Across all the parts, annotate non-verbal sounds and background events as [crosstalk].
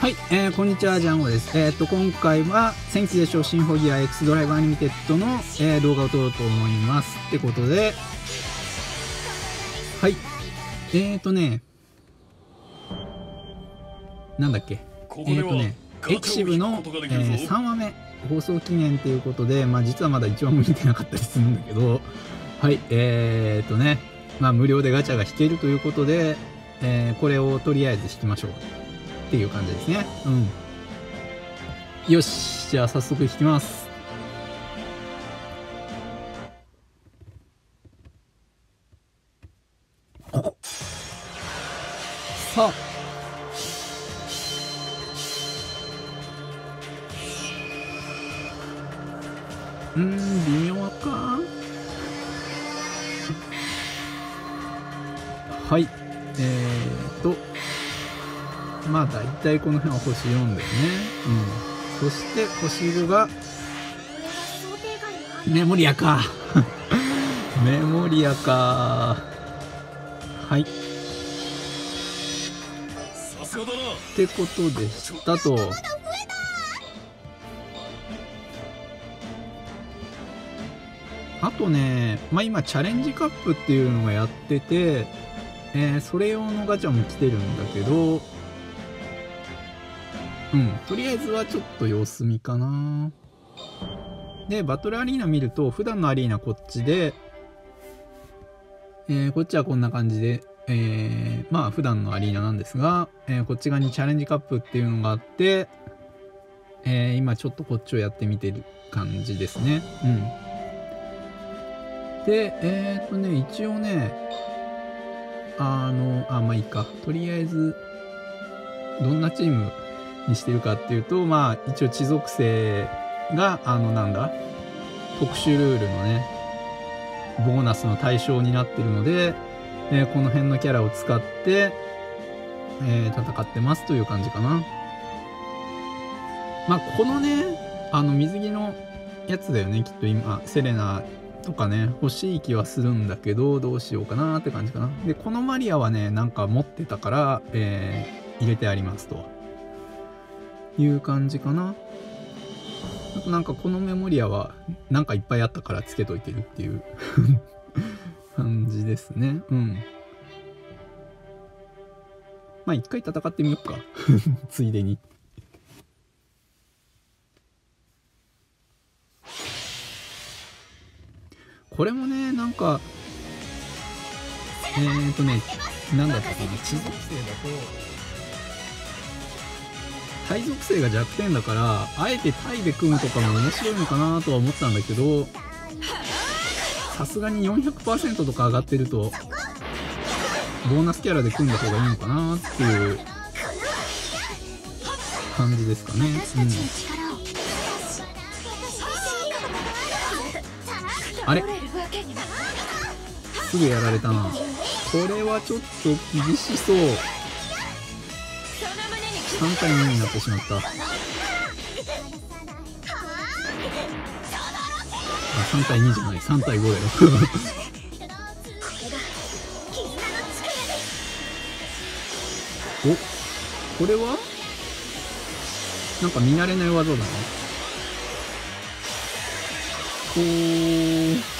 はい、えー、こんにちは、ジャンゴです。えー、っと、今回は、戦記でしょう、シンフォギア X ドライブアニメテッドの、えー、動画を撮ろうと思います。ってことで、はい。えーとね、なんだっけ？えーとね、エキシブの、えー、3話目、放送記念ということで、まあ実はまだ1話も見てなかったりするんだけど、はい、えーとね、まあ無料でガチャが引けるということで、えー、これをとりあえず引きましょう。っていう感じですね。うん。よし、じゃあ早速引きます。さあ。うん、微妙か。はい。えーと。まあ大体この辺は星4だよね。うん。そして星5が、メモリアか。[laughs] メモリアか。はい。ってことでしたと。あとね、まあ、今チャレンジカップっていうのがやってて、えー、それ用のガチャも来てるんだけど、うん、とりあえずはちょっと様子見かな。で、バトルアリーナ見ると、普段のアリーナこっちで、えー、こっちはこんな感じで、えー、まあ普段のアリーナなんですが、えー、こっち側にチャレンジカップっていうのがあって、えー、今ちょっとこっちをやってみてる感じですね。うん。で、えっ、とね、一応ね、あの、あ、まあいいか。とりあえず、どんなチームにしてるかっていうと、まあ一応地属性が、あのなんだ、特殊ルールのね、ボーナスの対象になってるので、えー、この辺のキャラを使って、えー、戦ってますという感じかな。まあ、このね、あの、水着のやつだよね、きっと今、セレナとかね、欲しい気はするんだけど、どうしようかなって感じかな。で、このマリアはね、なんか持ってたから、えー、入れてありますと。いう感じかな。あとなんかこのメモリアは、なんかいっぱいあったからつけといてるっていう [laughs] 感じですね。うん。まあ一回戦ってみようか。[laughs] ついでに。これもね、なんか、えーとね、なんだったかな、地属性だと、タイ属性が弱点だから、あえてタイで組むとかも面白いのかなとは思ったんだけど、さすがに400%とか上がってると、ボーナスキャラで組んだ方がいいのかなっていう感じですかね。うん。あれ？すぐやられたな。これはちょっと厳しそう。3対2になってしまった。あ、3対2じゃない、3対5だよ。[laughs] おこれは？なんか見慣れない技だね。こう。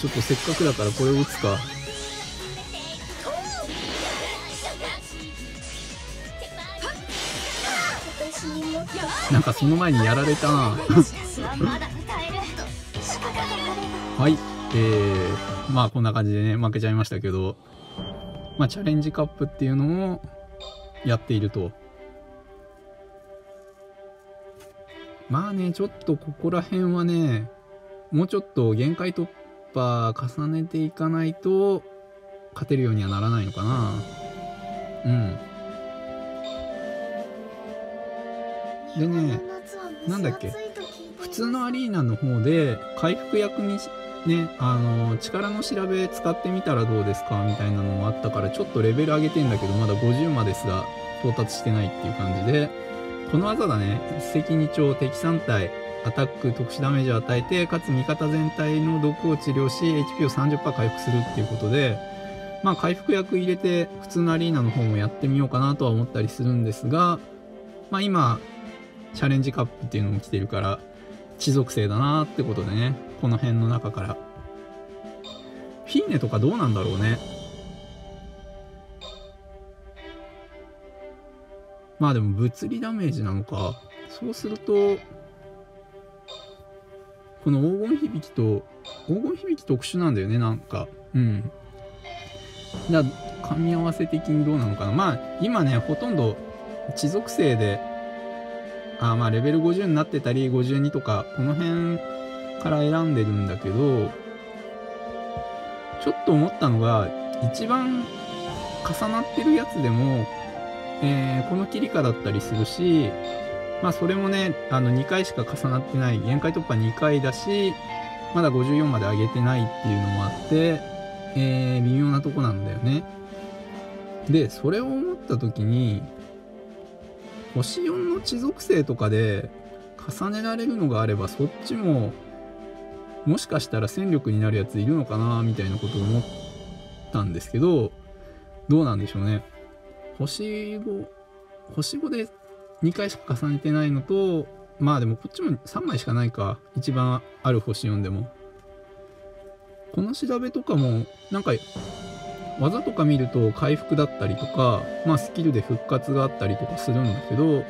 ちょっとせっかくだからこれを打つか。なんかその前にやられた [laughs] はい。えー、まあこんな感じでね負けちゃいましたけど。まあチャレンジカップっていうのをやっていると。まあねちょっとここら辺はねもうちょっと限界突ぱ重ねていかないと勝てるようにはならないのかな。うん。でねなんだっけ？普通のアリーナの方で回復役にねあの力の調べ使ってみたらどうですか？みたいなのもあったからちょっとレベル上げてんだけどまだ50まですら到達してないっていう感じで。この技だね。一石二鳥敵3体。アタック特殊ダメージを与えて、かつ味方全体の毒を治療し、HP を30%回復するっていうことで、まあ回復薬入れて普通のアリーナの方もやってみようかなとは思ったりするんですが、まあ今、チャレンジカップっていうのも来てるから、地属性だなってことでね、この辺の中から。フィーネとかどうなんだろうね。まあでも物理ダメージなのか。そうすると、この黄金響きと、黄金響き特殊なんだよね、なんか。うん。だ噛み合わせ的にどうなのかな。まあ、今ね、ほとんど地属性で、あまあ、レベル50になってたり、52とか、この辺から選んでるんだけど、ちょっと思ったのが、一番重なってるやつでも、えー、この切り替だったりするし、まあそれもね、あの2回しか重なってない、限界突破2回だし、まだ54まで上げてないっていうのもあって、えー、微妙なとこなんだよね。で、それを思った時に、星4の地属性とかで重ねられるのがあれば、そっちも、もしかしたら戦力になるやついるのかな、みたいなことを思ったんですけど、どうなんでしょうね。星5、星5で2回しか重ねてないのと、まあでもこっちも3枚しかないか。一番ある星4でも。この調べとかも、なんか、技とか見ると回復だったりとか、まあスキルで復活があったりとかするんだけど、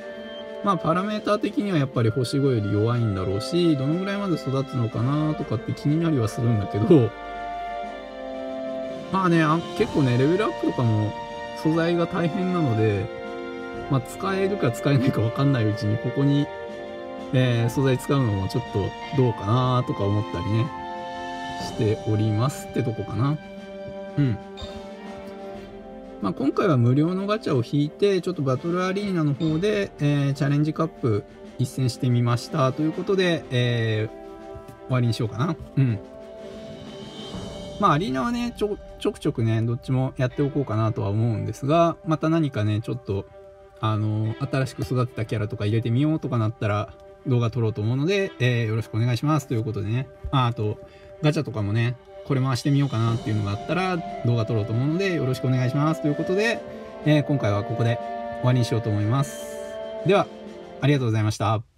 まあパラメーター的にはやっぱり星5より弱いんだろうし、どのぐらいまで育つのかなとかって気になりはするんだけど、まあね、結構ね、レベルアップとかも素材が大変なので、まあ、使えるか使えないか分かんないうちにここに、えー、素材使うのもちょっとどうかなとか思ったりねしておりますってとこかな。うん。まあ、今回は無料のガチャを引いてちょっとバトルアリーナの方で、えー、チャレンジカップ一戦してみましたということで、えー、終わりにしようかな。うん。まあアリーナはねちょちょくちょくねどっちもやっておこうかなとは思うんですがまた何かねちょっとあの、新しく育てたキャラとか入れてみようとかなったら動画撮ろうと思うので、えー、よろしくお願いしますということでね。ああと、ガチャとかもね、これ回してみようかなっていうのがあったら動画撮ろうと思うのでよろしくお願いしますということで、えー、今回はここで終わりにしようと思います。では、ありがとうございました。